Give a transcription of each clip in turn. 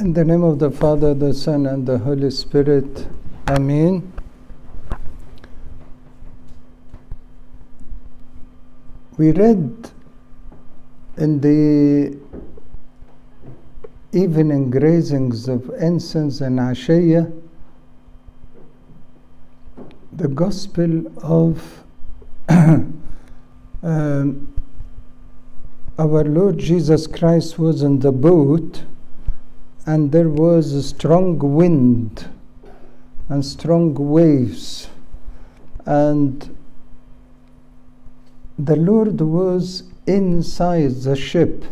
In the name of the Father, the Son, and the Holy Spirit. Amen. We read in the evening raisings of incense and Ashaya the Gospel of um, our Lord Jesus Christ was in the boat and there was a strong wind and strong waves. And the Lord was inside the ship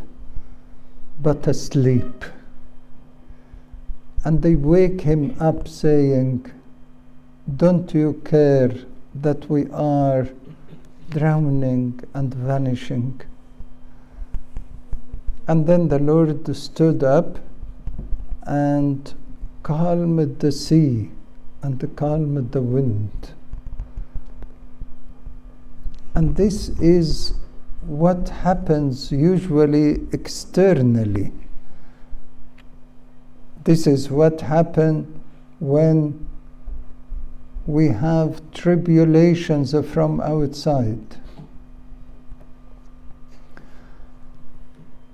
but asleep. And they wake him up saying don't you care that we are drowning and vanishing? And then the Lord stood up and calmed the sea and calmed the wind. And this is what happens usually externally. This is what happens when we have tribulations from outside.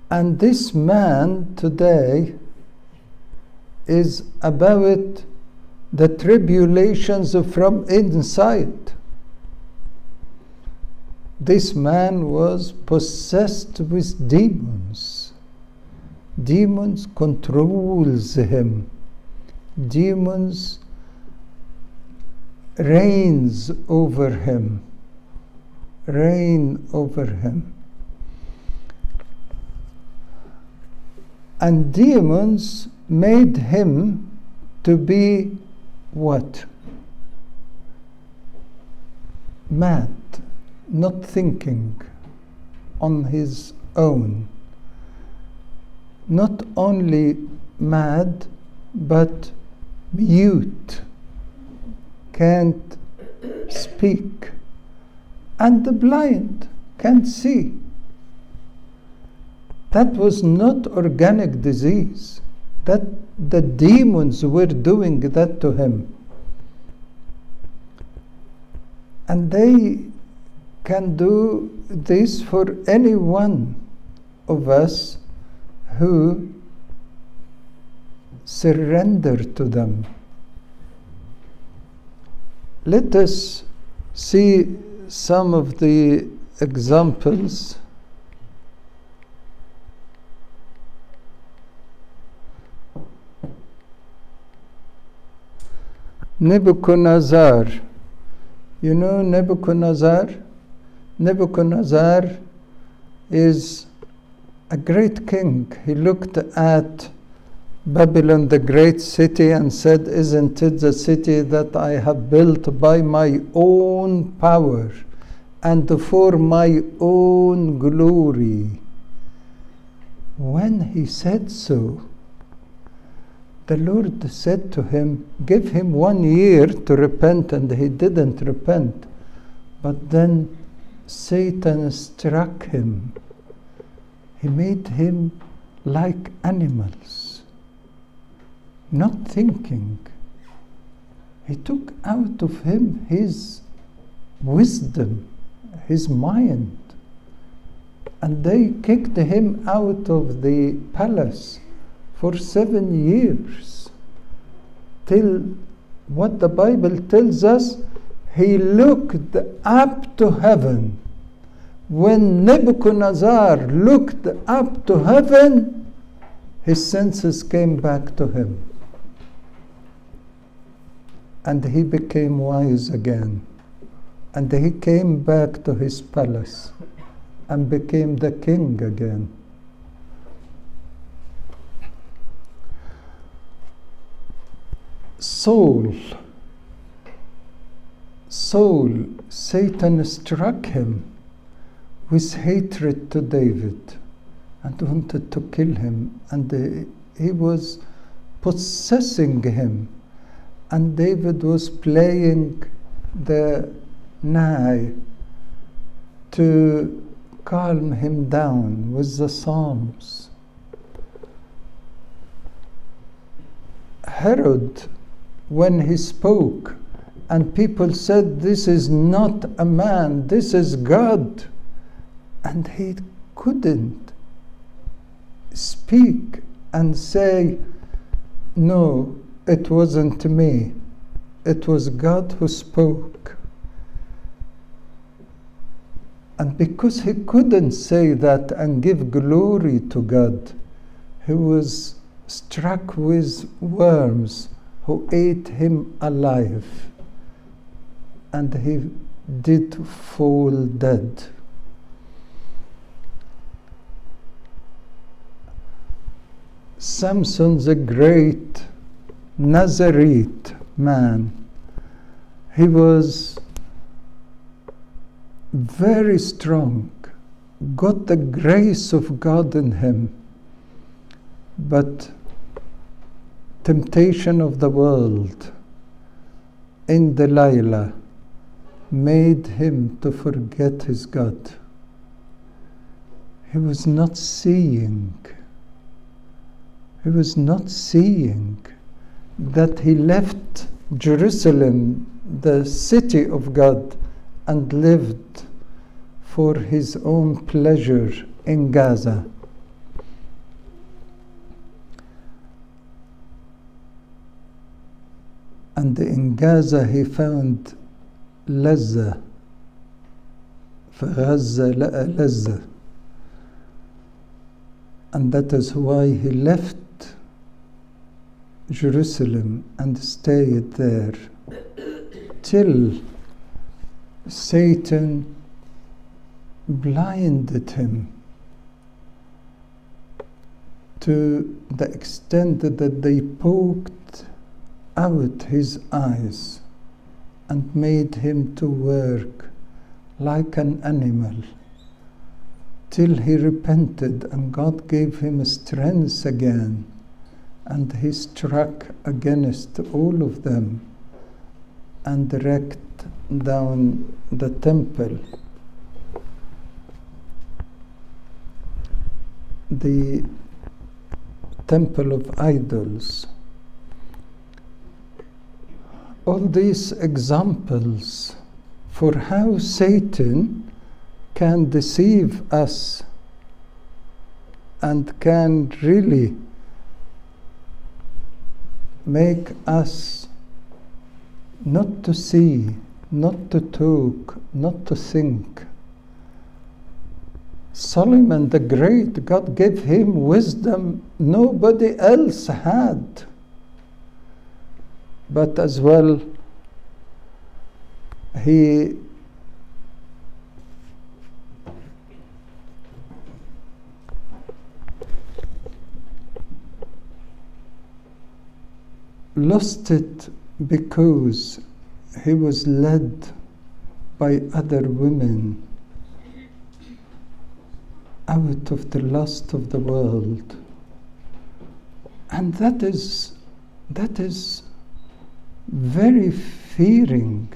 And this man today is about the tribulations from inside. This man was possessed with demons. Demons controls him. Demons reigns over him. Reign over him. And demons made him to be what? Mad, not thinking on his own. Not only mad, but mute, can't speak, and the blind can't see. That was not organic disease. That the demons were doing that to him. And they can do this for any one of us who surrender to them. Let us see some of the examples. Nebuchadnezzar. You know Nebuchadnezzar? Nebuchadnezzar is a great king. He looked at Babylon, the great city, and said, Isn't it the city that I have built by my own power and for my own glory? When he said so, the Lord said to him, Give him one year to repent, and he didn't repent. But then Satan struck him. He made him like animals, not thinking. He took out of him his wisdom, his mind, and they kicked him out of the palace for seven years till what the Bible tells us he looked up to heaven. When Nebuchadnezzar looked up to heaven, his senses came back to him. And he became wise again. And he came back to his palace and became the king again. Saul, Saul, Satan struck him with hatred to David and wanted to kill him, and he was possessing him, and David was playing the nigh to calm him down with the psalms. Herod when he spoke, and people said, This is not a man, this is God. And he couldn't speak and say, No, it wasn't me. It was God who spoke. And because he couldn't say that and give glory to God, he was struck with worms who ate him alive. And he did fall dead. Samson, the great Nazarite man, he was very strong, got the grace of God in him, but temptation of the world in Delilah made him to forget his God. He was not seeing he was not seeing that he left Jerusalem, the city of God, and lived for his own pleasure in Gaza. And in Gaza he found لذة فغزة لقى لذة and that is why he left Jerusalem and stayed there till Satan blinded him to the extent that they poked out his eyes and made him to work like an animal till he repented and God gave him strength again and he struck against all of them and wrecked down the temple. The temple of idols. All these examples for how Satan can deceive us and can really make us not to see, not to talk, not to think. Solomon the Great, God gave him wisdom nobody else had. But as well, he lost it because he was led by other women out of the lust of the world. And that is, that is very fearing,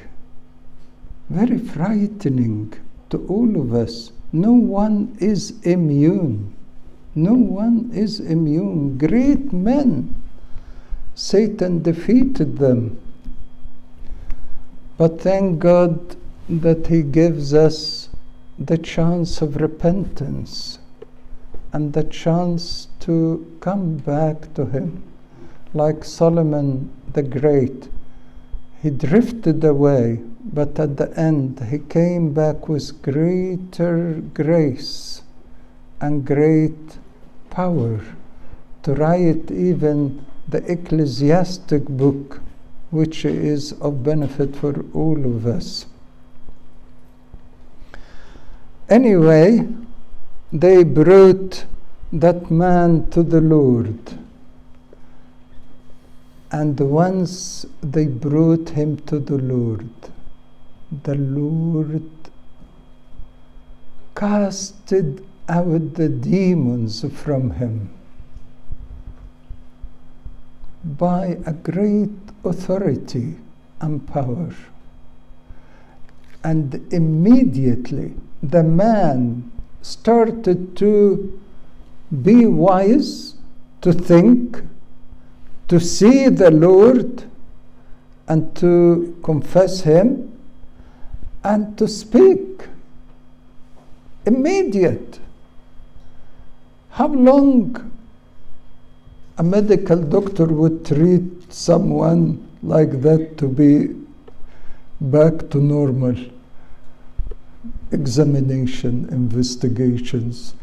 very frightening to all of us. No one is immune. No one is immune. Great men Satan defeated them. But thank God that He gives us the chance of repentance and the chance to come back to Him. Like Solomon the Great, he drifted away, but at the end he came back with greater grace and great power to write even the ecclesiastic book, which is of benefit for all of us. Anyway, they brought that man to the Lord. And once they brought him to the Lord, the Lord casted out the demons from him by a great authority and power. And immediately the man started to be wise, to think, to see the Lord and to confess Him and to speak. Immediate. How long a medical doctor would treat someone like that to be back to normal? Examination, investigations,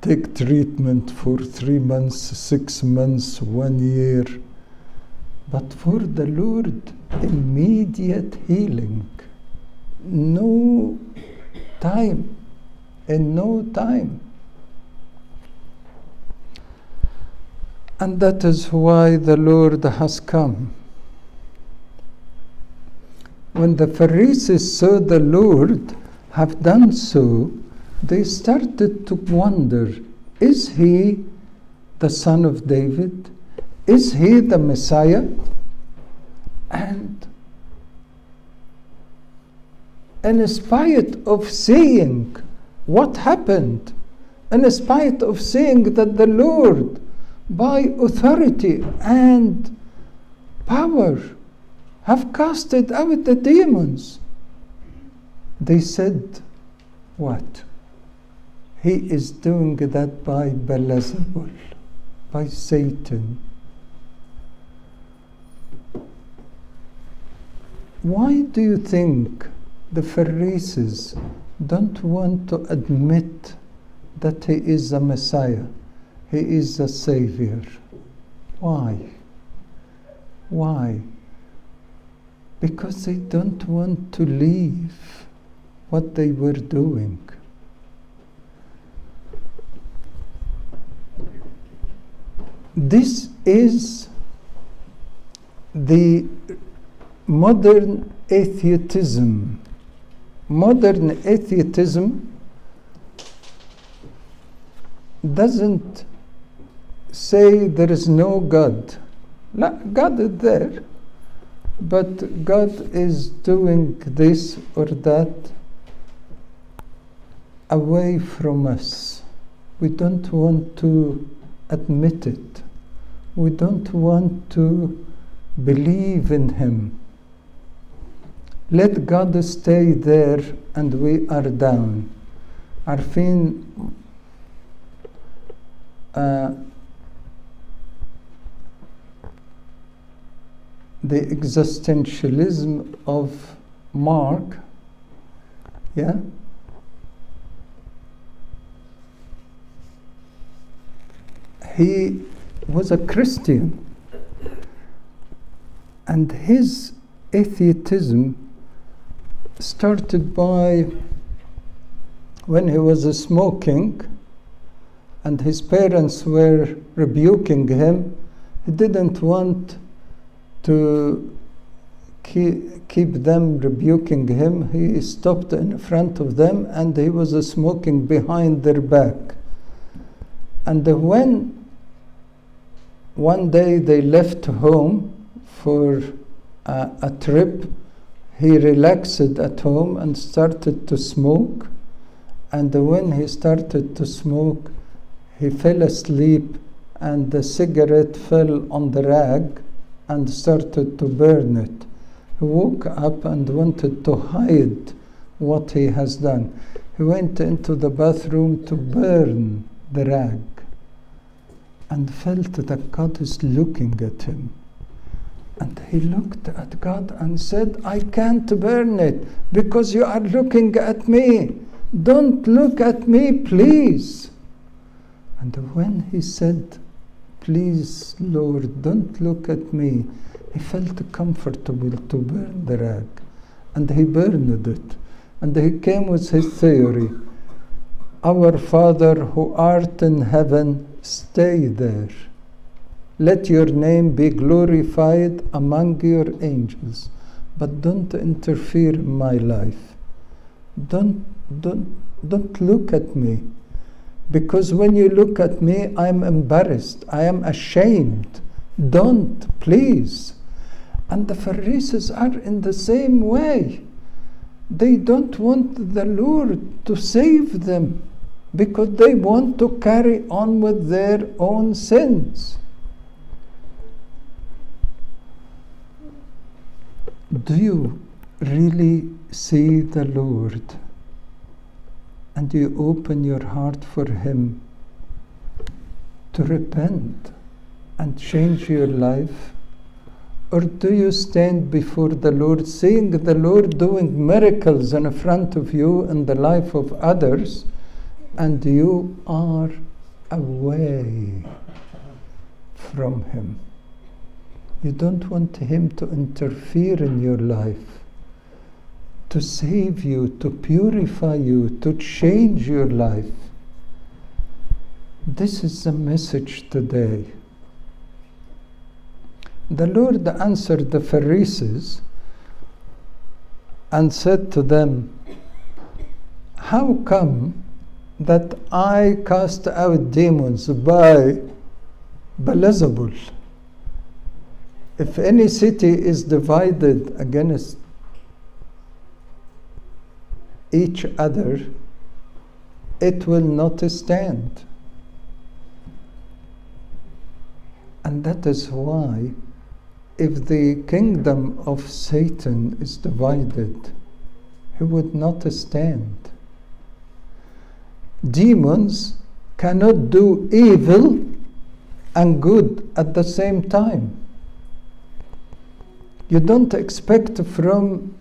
take treatment for three months, six months, one year. But for the Lord, immediate healing. No time. In no time. And that is why the Lord has come. When the Pharisees saw the Lord have done so, they started to wonder is he the son of David? Is he the Messiah? And in spite of seeing what happened, in spite of seeing that the Lord, by authority and power, have casted out the demons, they said, What? He is doing that by Beelzebul, by Satan. Why do you think the Pharisees don't want to admit that he is a Messiah? He is a Savior. Why? Why? Because they don't want to leave what they were doing. This is the modern atheism. Modern atheism doesn't say there is no God. God is there, but God is doing this or that away from us. We don't want to admit it We don't want to believe in Him. Let God stay there and we are down. عارفين uh, the existentialism of Mark, yeah? He was a Christian, and his atheism started by when he was smoking and his parents were rebuking him. He didn't want to keep, them rebuking him. He stopped in front of them and he was smoking behind their back. And when one day they left home for a, trip, he relaxed at home and started to smoke. And when he started to smoke, he fell asleep and the cigarette fell on the rag and started to burn it. He woke up and wanted to hide what he has done. He went into the bathroom to burn the rag and felt that God is looking at him. And he looked at God and said, I can't burn it because you are looking at me. Don't look at me, please. And when he said, Please, Lord, don't look at me, he felt comfortable to burn the rag. And he burned it. And he came with his theory Our Father who art in heaven, stay there. Let your name be glorified among your angels, but don't interfere in my life. Don't, don't, don't look at me. Because when you look at me, I'm embarrassed. I am ashamed. Don't, please. And the Pharisees are in the same way. They don't want the Lord to save them because they want to carry on with their own sins. Do you really see the Lord and you open your heart for Him to repent and change your life? Or do you stand before the Lord, seeing the Lord doing miracles in front of you in the life of others? And you are away from Him? You don't want Him to interfere in your life, to save you, to purify you, to change your life. This is the message today. The Lord answered the Pharisees and said to them, How come that I cast out demons by Beelzebul? If any city is divided against each other, it will not stand. And that is why, if the kingdom of Satan is divided, he would not stand. Demons cannot do evil and good at the same time. You don't expect from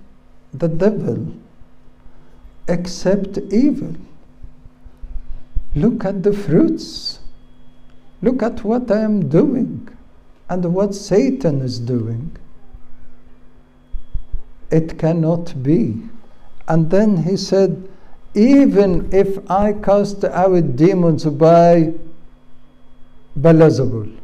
the devil except evil. Look at the fruits. Look at what I am doing and what Satan is doing. It cannot be. And then he said, even if I cast out demons by Beelzebul,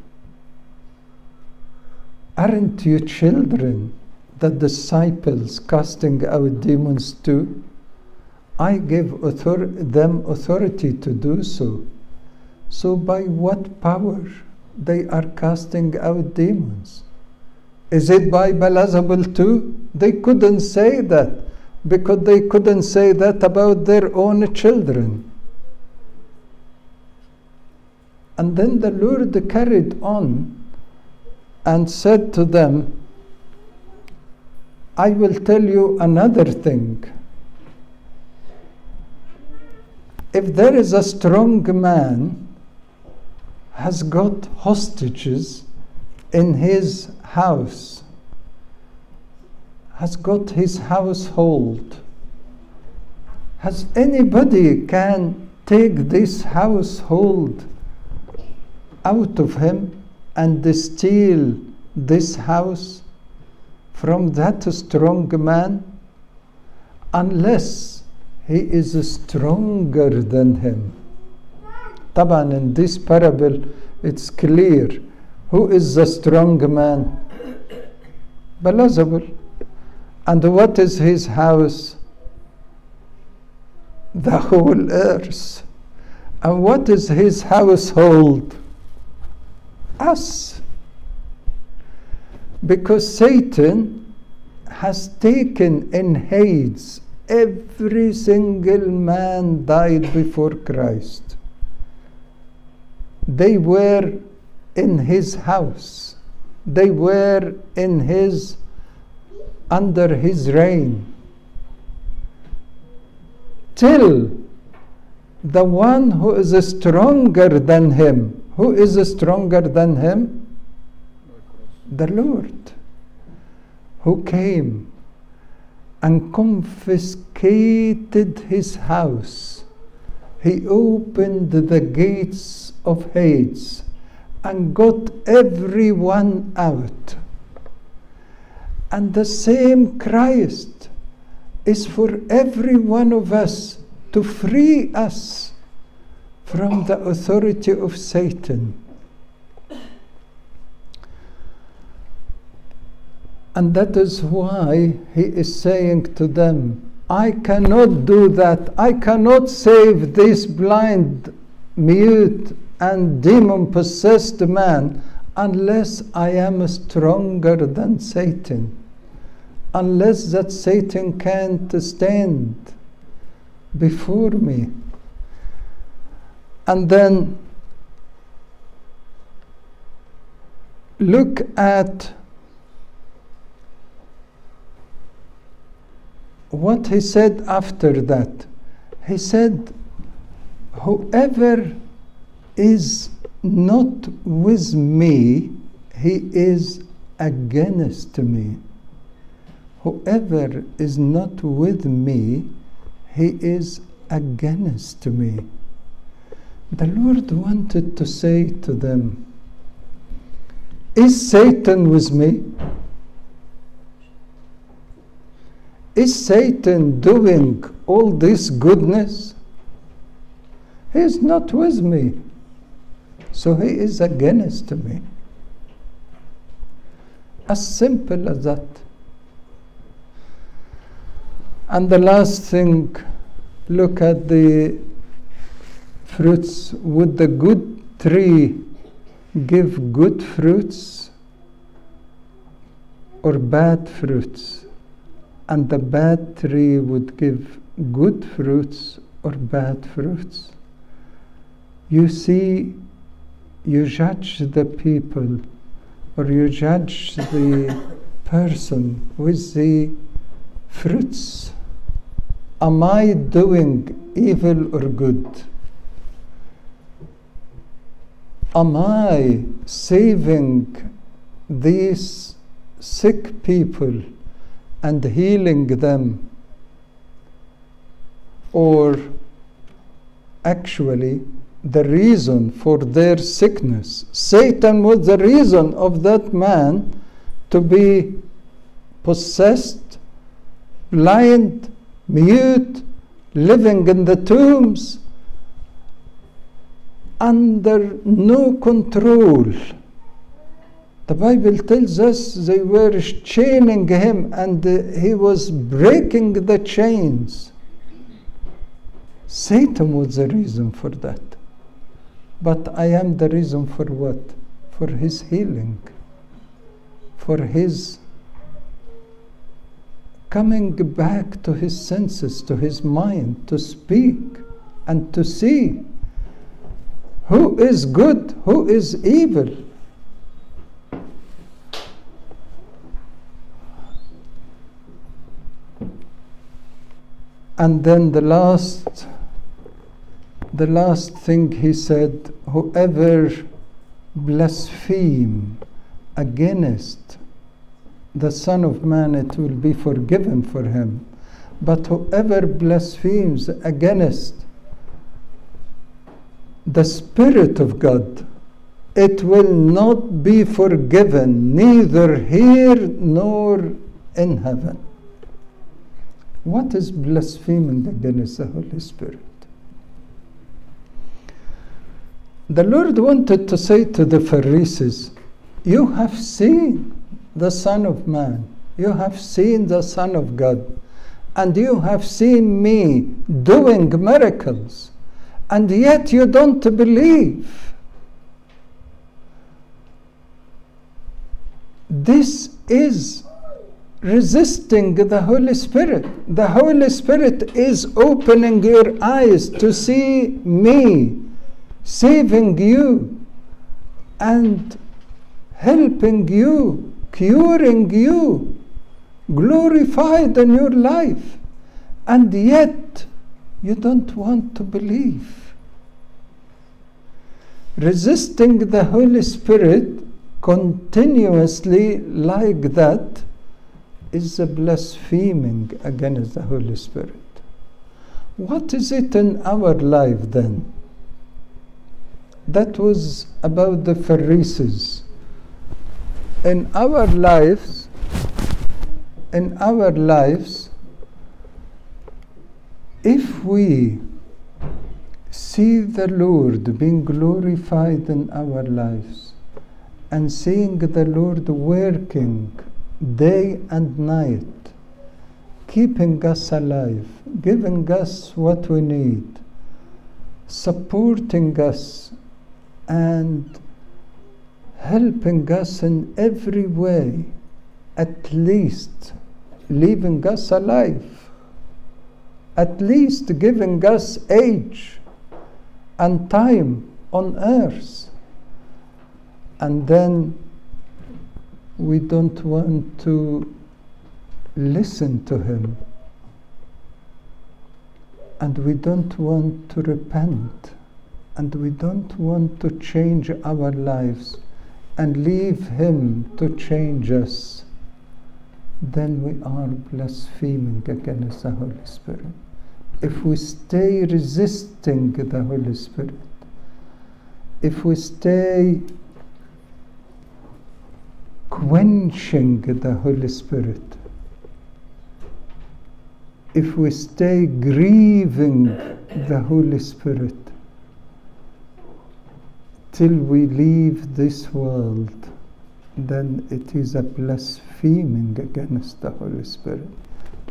aren't you children, the disciples casting out demons too? I gave author- them authority to do so. So, by what power they are casting out demons? Is it by Beelzebul too? They couldn't say that because they couldn't say that about their own children. And then the Lord carried on and said to them, I will tell you another thing. If there is a strong man has got hostages in his house, has got his household. Has anybody can take this household out of him and steal this house from that strong man unless he is stronger than him. Taban, in this parable it's clear who is the strong man Beelzebul and what is his house the whole earth and what is his household us because Satan has taken in Hades every single man died before Christ. They were in his house. They were in his under his reign. Till the one who is stronger than him, who is stronger than him? The Lord, who came and confiscated his house. He opened the gates of Hades and got everyone out. And the same Christ is for every one of us to free us from the authority of Satan. And that is why he is saying to them, I cannot do that. I cannot save this blind, mute, and demon possessed man unless I am stronger than Satan. Unless that Satan can't stand before me. And then look at what he said after that, he said, Whoever is not with me, he is against me. Whoever is not with me, he is against me. The Lord wanted to say to them, Is Satan with me? Is Satan doing all this goodness? He is not with me, so he is against me. As simple as that. And the last thing, look at the fruits. Would the good tree give good fruits or bad fruits? And the bad tree would give good fruits or bad fruits? You see, you judge the people or you judge the person with the fruits. Am I doing evil or good? Am I saving these sick people and healing them? Or actually, the reason for their sickness. Satan was the reason of that man to be possessed, blind, mute, living in the tombs, under no control. The Bible tells us they were chaining him and uh, he was breaking the chains. Satan was the reason for that. But I am the reason for what? For his healing, for his coming back to his senses, to his mind, to speak and to see who is good, who is evil. And then the last the last thing he said, whoever blaspheme against the Son of Man, it will be forgiven for him. But whoever blasphemes against the Spirit of God, it will not be forgiven, neither here nor in heaven. What is blaspheming against the Holy Spirit? The Lord wanted to say to the Pharisees, You have seen the Son of Man, you have seen the Son of God, and you have seen me doing miracles, and yet you don't believe. This is resisting the Holy Spirit. The Holy Spirit is opening your eyes to see me saving you and helping you, curing you, glorified in your life, and yet you don't want to believe. Resisting the Holy Spirit continuously like that is a blaspheming against the Holy Spirit. What is it in our life then? that was about the Pharisees. In our lives, in our lives, if we see the Lord being glorified in our lives and seeing the Lord working day and night, keeping us alive, giving us what we need, supporting us and helping us in every way, at least leaving us alive, at least giving us age and time on earth. And then we don't want to listen to Him. And we don't want to repent. And we don't want to change our lives and leave Him to change us, then we are blaspheming against the Holy Spirit. If we stay resisting the Holy Spirit, if we stay quenching the Holy Spirit, if we stay grieving the Holy Spirit till we leave this world, then it is a blaspheming against the Holy Spirit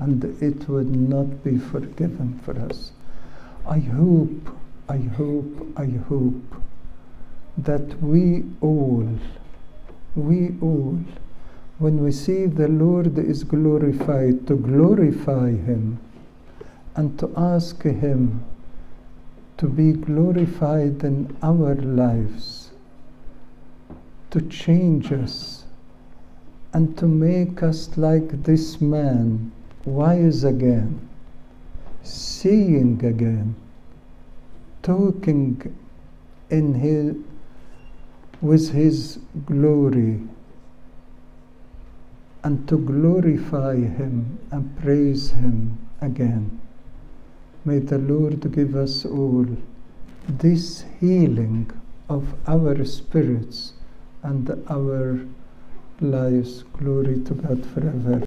and it would not be forgiven for us. I hope, I hope, I hope that we all, we all, when we see the Lord is glorified, to glorify Him and to ask Him to be glorified in our lives, to change us, and to make us like this man, wise again, seeing again, talking in his, with his glory, and to glorify him and praise him again. May the Lord give us all this healing of our spirits and our lives. Glory to God forever.